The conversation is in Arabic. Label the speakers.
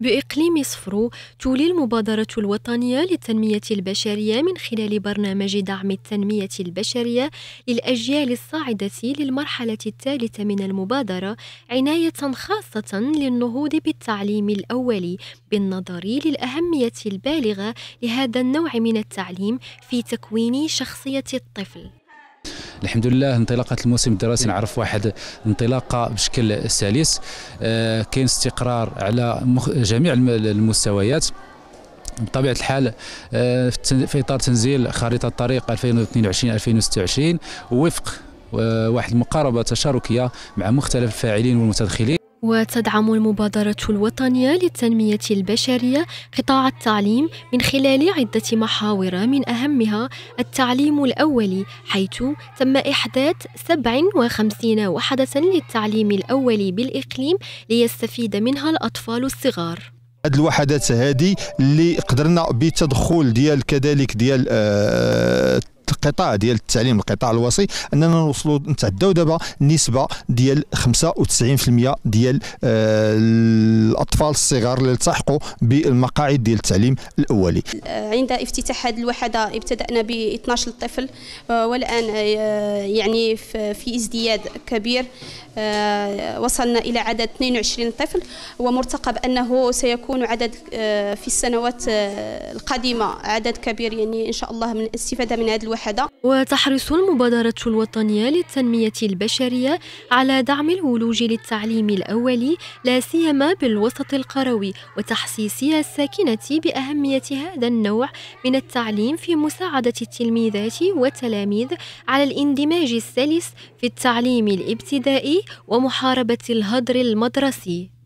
Speaker 1: بإقليم صفرو تولي المبادرة الوطنية للتنمية البشرية من خلال برنامج دعم التنمية البشرية للأجيال الصاعدة للمرحلة الثالثة من المبادرة عناية خاصة للنهوض بالتعليم الأولي بالنظر للأهمية البالغة لهذا النوع من التعليم في تكوين شخصية الطفل.
Speaker 2: الحمد لله انطلاقه الموسم الدراسي نعرف واحد انطلاقه بشكل سلس. آه كاين استقرار على جميع المستويات. بطبيعة الحال آه في إطار تنزيل خريطة الطريق 2022 2026 وفق واحد المقاربة تشاركية مع مختلف الفاعلين والمتدخلين.
Speaker 1: وتدعم المبادرة الوطنية للتنمية البشرية قطاع التعليم من خلال عدة محاور من أهمها التعليم الأولي حيث تم إحداث 57 وحدة للتعليم الأولي بالإقليم ليستفيد منها الأطفال الصغار.
Speaker 3: هاد الوحدات هذه اللي قدرنا بالتدخل ديال كذلك ديال آه القطاع ديال التعليم القطاع الوصي أننا نوصلوا نتعداو دابا النسبة ديال 95% ديال آه، الأطفال الصغار اللي التحقوا بالمقاعد ديال التعليم الأولي.
Speaker 4: عند افتتاح هذه الوحدة ابتدأنا ب 12 طفل آه، والآن آه، يعني في ازدياد كبير وصلنا إلى عدد 22 طفل ومرتقب أنه سيكون عدد في السنوات القادمة عدد كبير يعني إن شاء الله من الاستفاده من هذه الوحدة. الموحدة
Speaker 1: وتحرص المبادرة الوطنية للتنمية البشرية على دعم الولوج للتعليم الأولي لا سيما بالوسط القروي وتحسيس الساكنة بأهمية هذا النوع من التعليم في مساعدة التلميذات والتلاميذ على الاندماج السلس في التعليم الابتدائي ومحاربة الهدر المدرسي.